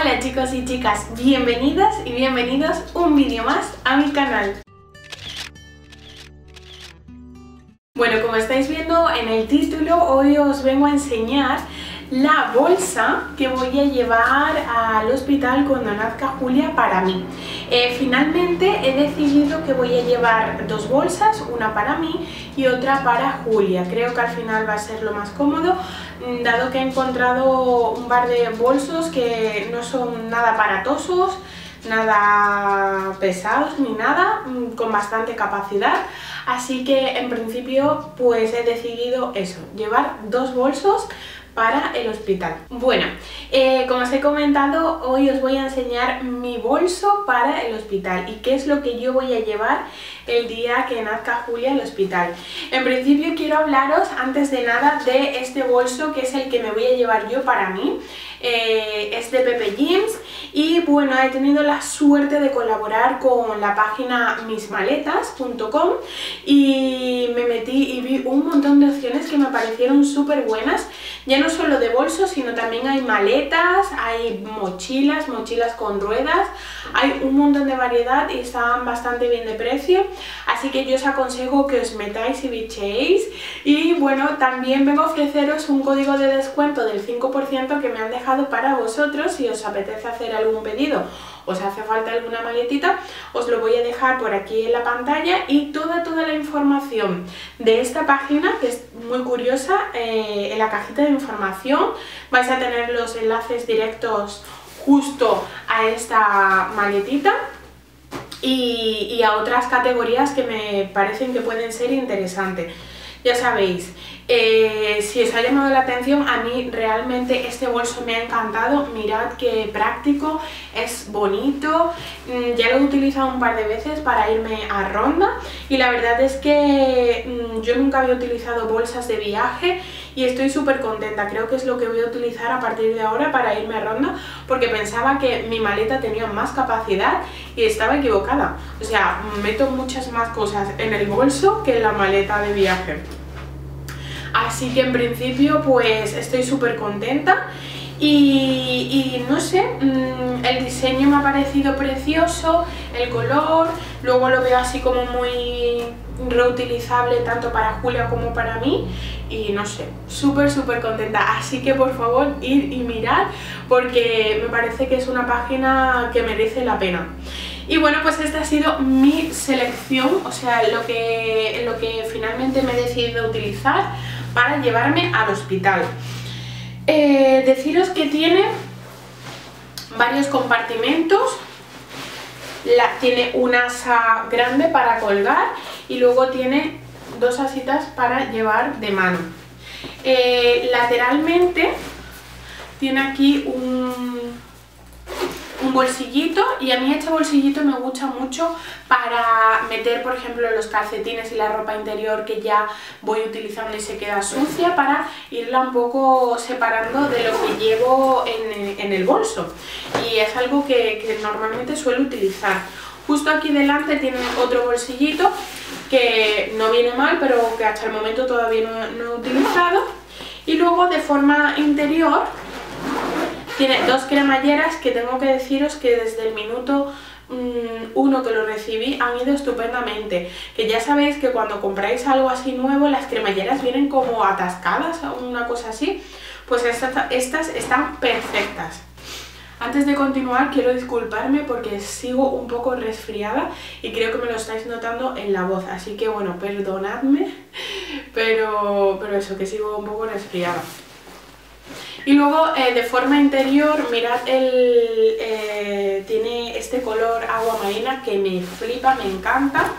Hola chicos y chicas, bienvenidas y bienvenidos un vídeo más a mi canal. Bueno, como estáis viendo en el título, hoy os vengo a enseñar la bolsa que voy a llevar al hospital cuando nazca Julia para mí. Eh, finalmente he decidido que voy a llevar dos bolsas, una para mí y otra para Julia. Creo que al final va a ser lo más cómodo, mm, dado que he encontrado un par de bolsos que no son nada aparatosos, nada pesados ni nada, mm, con bastante capacidad. Así que en principio pues he decidido eso, llevar dos bolsos para el hospital. Bueno, eh, como os he comentado, hoy os voy a enseñar mi bolso para el hospital y qué es lo que yo voy a llevar el día que nazca Julia al hospital. En principio quiero hablaros antes de nada de este bolso que es el que me voy a llevar yo para mí. Eh, es de Pepe Jeans y bueno, he tenido la suerte de colaborar con la página mismaletas.com y me metí y vi un montón de opciones que me parecieron súper buenas, ya no solo de bolsos, sino también hay maletas, hay mochilas, mochilas con ruedas, hay un montón de variedad y están bastante bien de precio, así que yo os aconsejo que os metáis y bichéis. Y bueno, también vengo a ofreceros un código de descuento del 5% que me han dejado para vosotros. Si os apetece hacer algún pedido os hace falta alguna maletita, os lo voy a dejar por aquí en la pantalla. Y toda, toda la información de esta página, que es muy curiosa, eh, en la cajita de información vais a tener los enlaces directos justo a esta maletita y, y a otras categorías que me parecen que pueden ser interesantes. Ya sabéis, eh, si os ha llamado la atención, a mí realmente este bolso me ha encantado. Mirad qué práctico, es bonito. Mm, ya lo he utilizado un par de veces para irme a Ronda y la verdad es que mm, yo nunca había utilizado bolsas de viaje y estoy súper contenta. Creo que es lo que voy a utilizar a partir de ahora para irme a Ronda porque pensaba que mi maleta tenía más capacidad y estaba equivocada. O sea, meto muchas más cosas en el bolso que en la maleta de viaje. Así que en principio pues estoy súper contenta y, no sé, mm, el diseño me ha parecido precioso, el color, luego lo veo así como muy reutilizable tanto para Julia como para mí y no sé, súper súper contenta, así que por favor ir y mirar porque me parece que es una página que merece la pena. Y bueno, pues esta ha sido mi selección, o sea, lo que, lo que finalmente me he decidido utilizar para llevarme al hospital. Eh, deciros que tiene varios compartimentos, tiene una asa grande para colgar y luego tiene dos asitas para llevar de mano. Eh, lateralmente tiene aquí un, bolsillito y a mí este bolsillito me gusta mucho para meter por ejemplo los calcetines y la ropa interior que ya voy utilizando y se queda sucia para irla un poco separando de lo que llevo en, el bolso. Y es algo que, normalmente suelo utilizar. Justo aquí delante tiene otro bolsillito que no viene mal pero que hasta el momento todavía no he utilizado. Y luego de forma interior tiene dos cremalleras que tengo que deciros que desde el minuto mm, uno que lo recibí han ido estupendamente. Que ya sabéis que cuando compráis algo así nuevo las cremalleras vienen como atascadas o una cosa así. Pues estas, estas están perfectas. Antes de continuar quiero disculparme porque sigo un poco resfriada y creo que me lo estáis notando en la voz, así que bueno, perdonadme, pero, pero eso, que sigo un poco resfriada. Y luego eh, de forma interior, mirad, el, eh, tiene este color agua marina que me flipa, me encanta.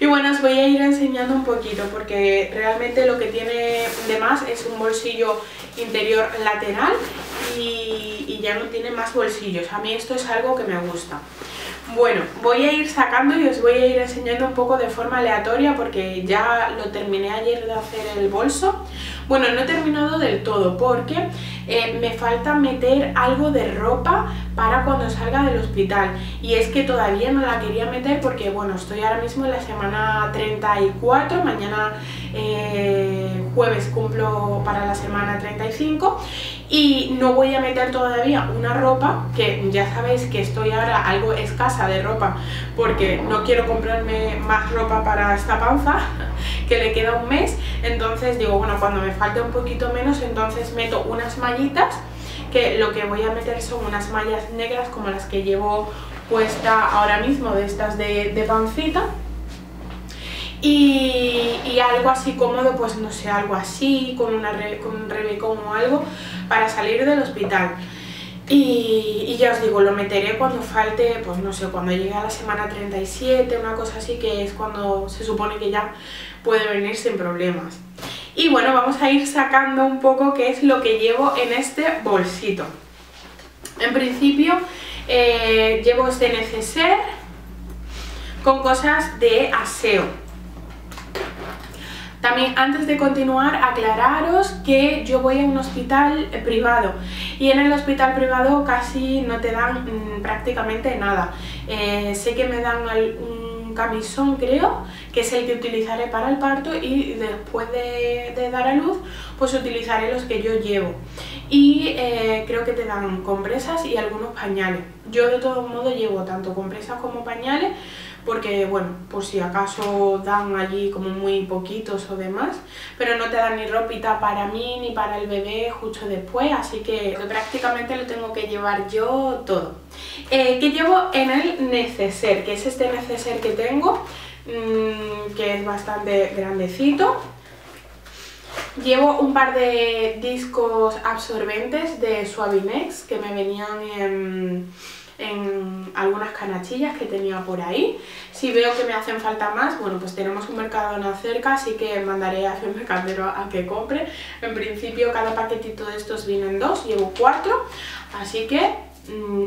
Y bueno, os voy a ir enseñando un poquito porque realmente lo que tiene de más es un bolsillo interior lateral y, y ya no tiene más bolsillos. A mí esto es algo que me gusta. Bueno, voy a ir sacando y os voy a ir enseñando un poco de forma aleatoria porque ya lo terminé ayer de hacer el bolso. Bueno, no he terminado del todo porque eh, me falta meter algo de ropa para cuando salga del hospital. Y es que todavía no la quería meter porque bueno, estoy ahora mismo en la semana 34, mañana eh, jueves cumplo para la semana 35 y no voy a meter todavía una ropa, que ya sabéis que estoy ahora algo escasa de ropa porque no quiero comprarme más ropa para esta panza, que le queda un mes, entonces digo, bueno, cuando me falte un poquito menos, entonces meto unas mallitas, que lo que voy a meter son unas mallas negras como las que llevo puesta ahora mismo, de estas de, de pancita, y, algo así cómodo, pues no sé, algo así, con, una con un rebecón o algo para salir del hospital. Y, ya os digo, lo meteré cuando falte, pues no sé, cuando llegue a la semana 37, una cosa así, que es cuando se supone que ya puede venir sin problemas. Y bueno, vamos a ir sacando un poco qué es lo que llevo en este bolsito. En principio eh, llevo este neceser con cosas de aseo. También antes de continuar aclararos que yo voy a un hospital privado y en el hospital privado casi no te dan mm, prácticamente nada. Eh, sé que me dan camisón creo, que es el que utilizaré para el parto y después de, dar a luz pues utilizaré los que yo llevo. Y eh, creo que te dan compresas y algunos pañales. Yo de todos modos llevo tanto compresas como pañales porque bueno, por si acaso dan allí como muy poquitos o demás, pero no te dan ni ropita para mí ni para el bebé justo después, así que prácticamente lo tengo que llevar yo todo. Eh, ¿Qué llevo en el neceser? Que es este neceser que tengo, mm, que es bastante grandecito. Llevo un par de discos absorbentes de Suavinex que me venían en en algunas canachillas que tenía por ahí. Si veo que me hacen falta más, bueno, pues tenemos un Mercadona cerca, así que mandaré a un mercadero a que compre. En principio cada paquetito de estos vienen dos, llevo cuatro, así que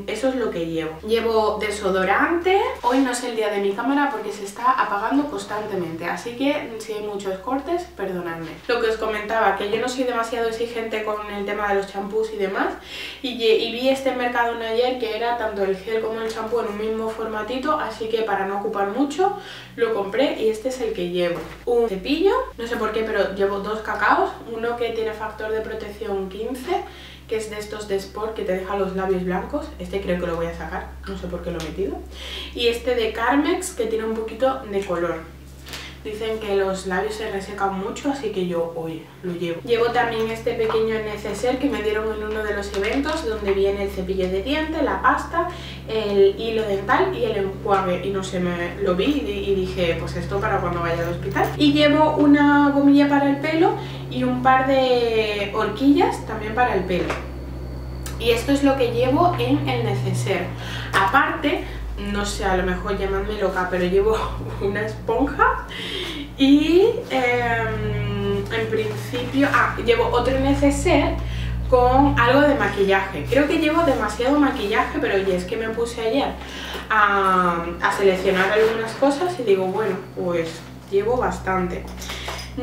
eso es lo que llevo. Llevo desodorante. Hoy no es el día de mi cámara porque se está apagando constantemente, así que si hay muchos cortes, perdonadme. Lo que os comentaba, que yo no soy demasiado exigente con el tema de los champús y demás, y, vi este mercado en ayer que era tanto el gel como el champú en un mismo formatito, así que para no ocupar mucho, lo compré y este es el que llevo. Un cepillo, no sé por qué, pero llevo dos cacaos, uno que tiene factor de protección 15 que es de estos de Sport que te deja los labios blancos. Este creo que lo voy a sacar, no sé por qué lo he metido. Y este de Carmex que tiene un poquito de color. Dicen que los labios se resecan mucho, así que yo hoy lo llevo. Llevo también este pequeño neceser que me dieron en uno de los eventos, donde viene el cepillo de diente, la pasta, el hilo dental y el enjuague. Y no sé, me lo vi y dije, pues esto para cuando vaya al hospital. Y llevo una gomilla para el pelo y un par de horquillas también para el pelo. Y esto es lo que llevo en el neceser. Aparte, no sé, a lo mejor llamadme loca, pero llevo una esponja y em, en principio, ah, llevo otro neceser con algo de maquillaje. Creo que llevo demasiado maquillaje, pero oye, es que me puse ayer a, a seleccionar algunas cosas y digo, bueno, pues llevo bastante.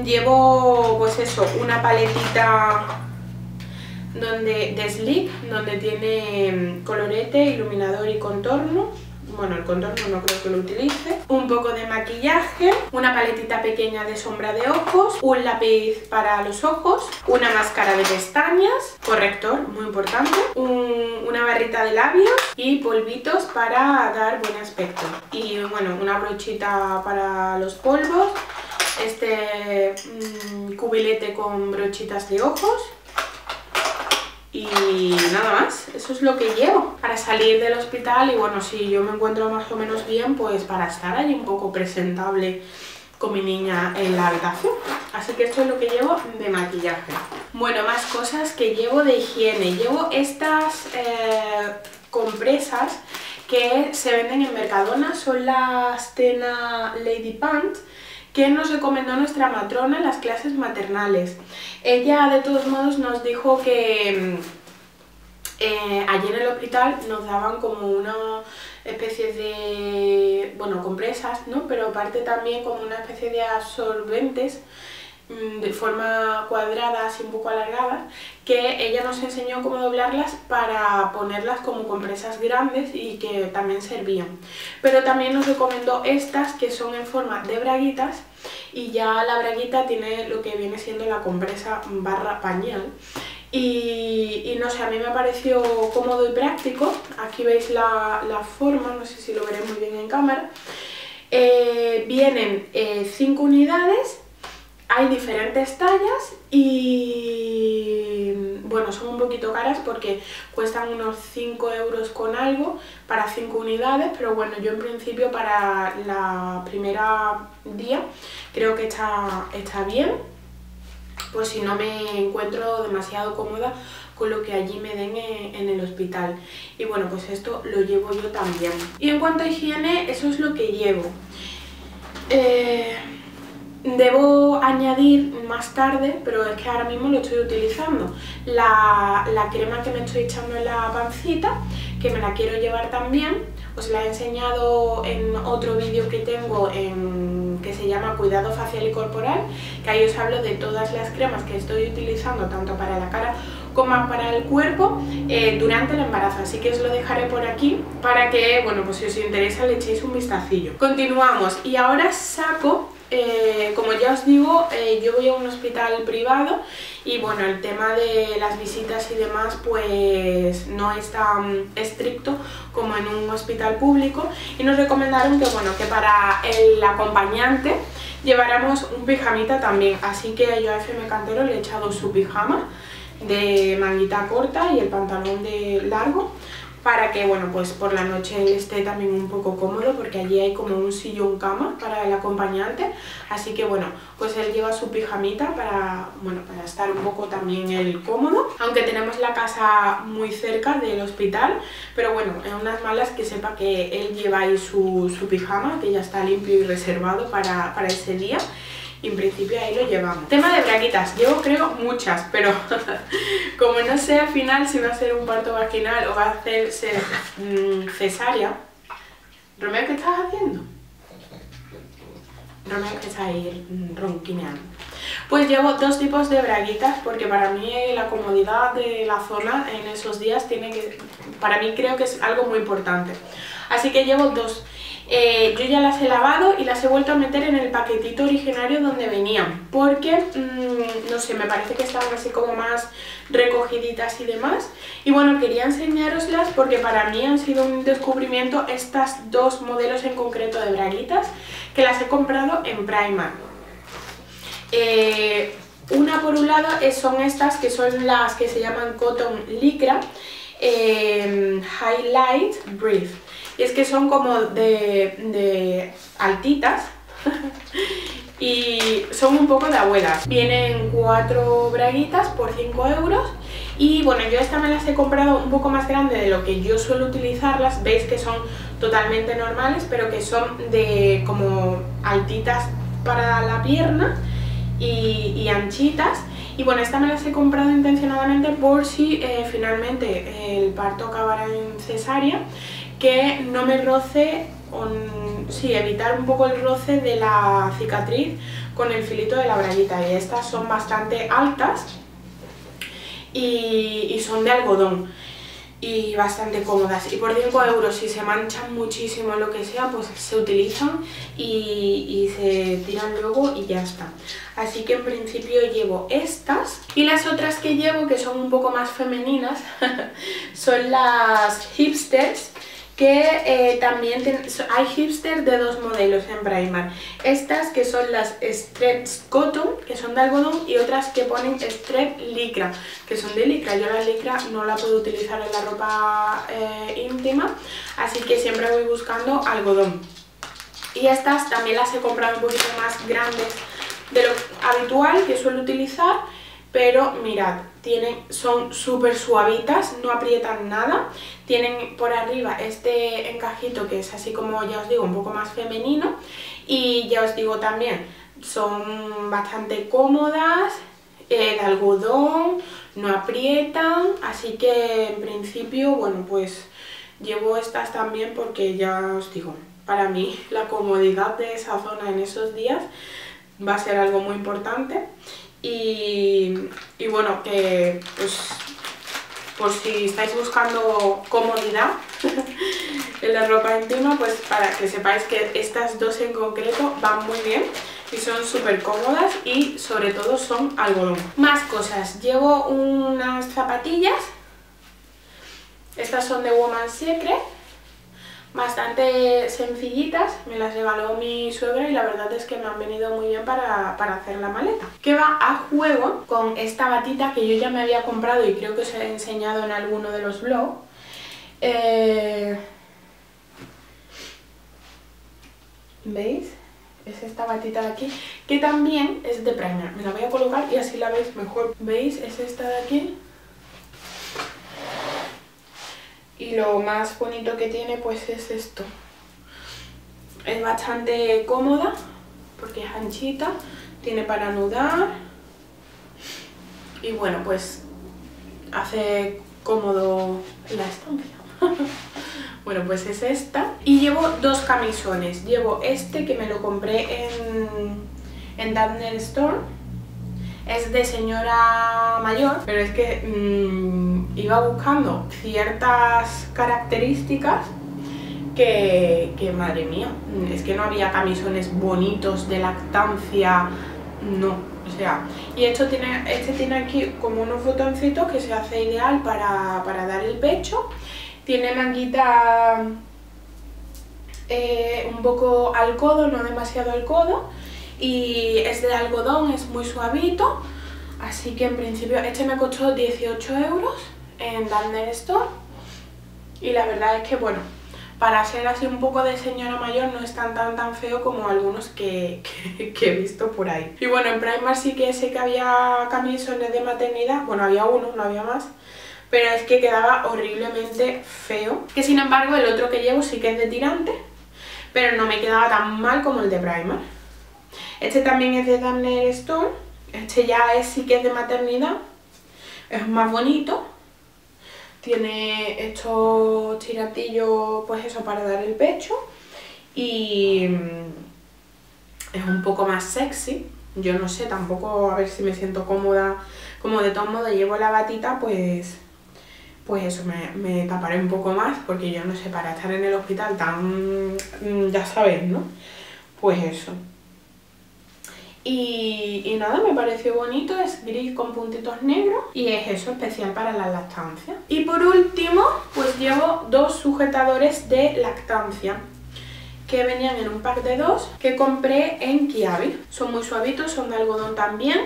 Llevo, pues eso, una paletita donde, de Sleek, donde tiene em, colorete, iluminador y contorno bueno, el contorno no creo que lo utilice, un poco de maquillaje, una paletita pequeña de sombra de ojos, un lápiz para los ojos, una máscara de pestañas, corrector, muy importante, una barrita de labios y polvitos para dar buen aspecto. Y bueno, una brochita para los polvos, este mm, cubilete con brochitas de ojos y nada más, eso es lo que llevo para salir del hospital y bueno, si yo me encuentro más o menos bien, pues para estar ahí un poco presentable con mi niña en la habitación. Así que esto es lo que llevo de maquillaje. Bueno, más cosas que llevo de higiene. Llevo estas eh, compresas que se venden en Mercadona, son las Tena Lady Pants que nos recomendó nuestra matrona en las clases maternales. Ella de todos modos nos dijo que mm, eh, allí en el hospital nos daban como una especie de, bueno, compresas, ¿no? Pero aparte también como una especie de absorbentes de forma cuadrada, así un poco alargadas, que ella nos enseñó cómo doblarlas para ponerlas como compresas grandes y que también servían. Pero también nos recomendó estas que son en forma de braguitas y ya la braguita tiene lo que viene siendo la compresa barra pañal y, no sé, a mí me pareció cómodo y práctico. Aquí veis la, forma, no sé si lo veréis muy bien en cámara. Eh, vienen 5 eh, unidades, hay diferentes tallas y bueno, son un poquito caras porque cuestan unos 5 euros con algo para 5 unidades, pero bueno, yo en principio para la primera día creo que está, está bien pues si no me encuentro demasiado cómoda con lo que allí me den en el hospital. Y bueno, pues esto lo llevo yo también. Y en cuanto a higiene, eso es lo que llevo. Eh, debo añadir más tarde, pero es que ahora mismo lo estoy utilizando, la, la crema que me estoy echando en la pancita, que me la quiero llevar también. Os la he enseñado en otro vídeo que tengo en que se llama Cuidado Facial y Corporal, que ahí os hablo de todas las cremas que estoy utilizando tanto para la cara como para el cuerpo eh, durante el embarazo, así que os lo dejaré por aquí para que, bueno, pues si os interesa le echéis un vistacillo. Continuamos y ahora saco eh, como ya os digo, eh, yo voy a un hospital privado y bueno, el tema de las visitas y demás pues no es tan estricto como en un hospital público. Y nos recomendaron que bueno, que para el acompañante lleváramos un pijamita también, así que yo a FM Cantero le he echado su pijama de manguita corta y el pantalón de largo para que, bueno, pues por la noche esté también un poco cómodo porque allí hay como un sillón cama para el acompañante, así que bueno, pues él lleva su pijamita para, bueno, para estar un poco también él cómodo, aunque tenemos la casa muy cerca del hospital, pero bueno, en unas malas que sepa que él lleva ahí su, su pijama, que ya está limpio y reservado para, para ese día, y en principio ahí lo llevamos. Tema de braquitas, llevo creo muchas, pero como no sé al final si va a ser un parto vaginal o va a hacerse mm, cesárea. Romeo, ¿qué estás haciendo? Romeo que está ahí ronquineando. Pues llevo dos tipos de braguitas porque para mí la comodidad de la zona en esos días tiene que... Para mí creo que es algo muy importante. Así que llevo dos. Eh, yo ya las he lavado y las he vuelto a meter en el paquetito originario donde venían porque, mm, no sé, me parece que estaban así como más recogiditas y demás. Y bueno, quería enseñaroslas porque para mí han sido un descubrimiento estas dos modelos en concreto de braguitas que las he comprado en Primark. Eh, una por un lado son estas que son las que se llaman Cotton Lycra eh, Highlight Brief y es que son como de, altitas y son un poco de abuelas. Vienen cuatro braguitas por 5 euros y bueno, yo estas me las he comprado un poco más grande de lo que yo suelo utilizarlas. Veis que son totalmente normales, pero que son de como altitas para la pierna y, anchitas. Y bueno, estas me las he comprado intencionadamente por si eh, finalmente el parto acabara en cesárea que no me roce, con, sí, evitar un poco el roce de la cicatriz con el filito de la braguita y estas son bastante altas y, son de algodón y bastante cómodas. Y por 5 euros si se manchan muchísimo lo que sea pues se utilizan y, se tiran luego y ya está. Así que en principio llevo estas. Y las otras que llevo que son un poco más femeninas son las hipsters que eh, también hay hipsters de dos modelos en Primark. Estas que son las Stretch Cotton, que son de algodón, y otras que ponen Stretch Lycra, que son de licra. Yo la licra no la puedo utilizar en la ropa eh, íntima, así que siempre voy buscando algodón. Y estas también las he comprado un poquito más grandes de lo habitual que suelo utilizar, pero mirad, tienen, son súper suavitas, no aprietan nada, tienen por arriba este encajito que es así como ya os digo un poco más femenino. Y ya os digo también son bastante cómodas, eh, de algodón, no aprietan, así que en principio bueno pues llevo estas también porque ya os digo, para mí la comodidad de esa zona en esos días va a ser algo muy importante y, bueno, que pues por si estáis buscando comodidad en la ropa íntima, pues para que sepáis que estas dos en concreto van muy bien y son súper cómodas y sobre todo son algodón. Más cosas, llevo unas zapatillas, estas son de Woman Secret, bastante sencillitas, me las regaló mi suegra y la verdad es que me han venido muy bien para, hacer la maleta. Que va a juego con esta batita que yo ya me había comprado y creo que os he enseñado en alguno de los vlogs. Eh, ¿Veis? Es esta batita de aquí, que también es de primer. Me la voy a colocar y así la veis mejor. ¿Veis? Es esta de aquí. Y lo más bonito que tiene pues es esto. Es bastante cómoda porque es anchita, tiene para anudar y bueno pues hace cómodo la estancia. Bueno, pues es esta. Y llevo dos camisones. Llevo este que me lo compré en, en Store. Es de señora mayor, pero es que mm, iba buscando ciertas características que, que, madre mía, es que no había camisones bonitos de lactancia, no, o sea, y esto tiene, este tiene aquí como unos botoncitos que se hace ideal para, para dar el pecho tiene manguita eh, un poco al codo, no demasiado al codo. Y es de algodón, es muy suavito. Así que en principio este me costó 18 euros en Dander Store. Y la verdad es que bueno, para ser así un poco de señora mayor no es tan tan feo como algunos que, que, he visto por ahí. Y bueno, en Primark sí que sé que había camisones de maternidad, bueno había uno, no había más, pero es que quedaba horriblemente feo. Que sin embargo el otro que llevo sí que es de tirante, pero no me quedaba tan mal como el de Primer. Este también es de Danner Store, este ya es, sí que es de maternidad, es más bonito. Tiene estos tirantillos, pues eso, para dar el pecho. Y mm, es un poco más sexy. Yo no sé, tampoco a ver si me siento cómoda. Como de todo modo llevo la batita, pues pues eso, me, taparé un poco más, porque yo no sé, para estar en el hospital tan, mm, ya sabéis, ¿no? Pues eso. Y, y, nada, me pareció bonito, es gris con puntitos negros y es eso, especial para la lactancia. Y por último, pues llevo dos sujetadores de lactancia que venían en un pack de dos que compré en Kiabi. Son muy suavitos, son de algodón también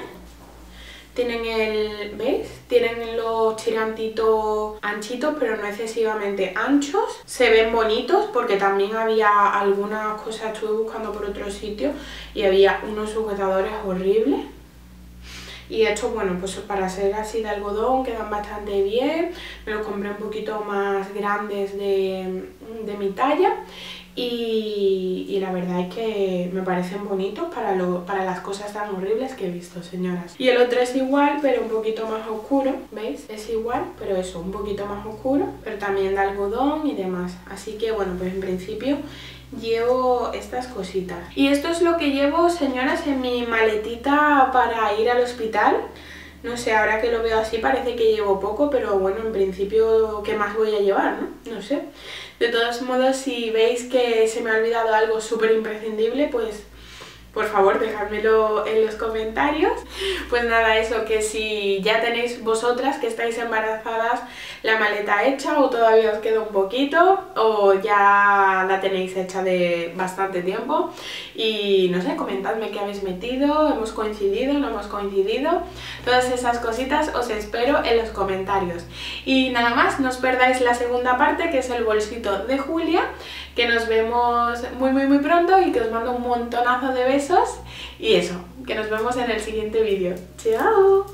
tienen el, ¿veis? Tienen los tirantitos anchitos, pero no excesivamente anchos. Se ven bonitos porque también había algunas cosas, estuve buscando por otro sitio y había unos sujetadores horribles. Y estos, bueno, pues para ser así de algodón quedan bastante bien. Me los compré un poquito más grandes de, de mi talla y, la verdad es que me parecen bonitos para, lo, para las cosas tan horribles que he visto, señoras. Y el otro es igual, pero un poquito más oscuro, ¿veis? Es igual, pero eso, un poquito más oscuro, pero también de algodón y demás. Así que bueno, pues en principio llevo estas cositas. Y esto es lo que llevo, señoras, en mi maletita para ir al hospital. No sé, ahora que lo veo así parece que llevo poco, pero bueno, en principio, ¿qué más voy a llevar, no? No sé. De todos modos, si veis que se me ha olvidado algo súper imprescindible, pues por favor dejádmelo en los comentarios. Pues nada, eso, que si ya tenéis vosotras que estáis embarazadas la maleta hecha o todavía os queda un poquito o ya la tenéis hecha de bastante tiempo y no sé, comentadme qué habéis metido, hemos coincidido, no hemos coincidido, todas esas cositas os espero en los comentarios. Y nada más, no os perdáis la segunda parte que es el bolsito de Julia que nos vemos muy muy muy pronto y que os mando un montonazo de besos y eso, que nos vemos en el siguiente vídeo. ¡Chao!